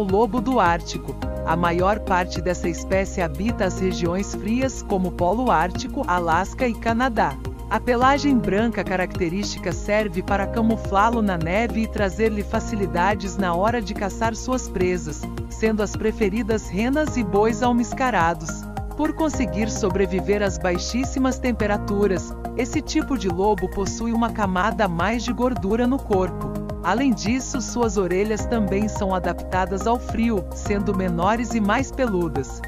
O lobo do Ártico. A maior parte dessa espécie habita as regiões frias como Polo Ártico, Alasca e Canadá. A pelagem branca característica serve para camuflá-lo na neve e trazer-lhe facilidades na hora de caçar suas presas, sendo as preferidas renas e bois almiscarados. Por conseguir sobreviver às baixíssimas temperaturas, esse tipo de lobo possui uma camada mais de gordura no corpo. Além disso, suas orelhas também são adaptadas ao frio, sendo menores e mais peludas.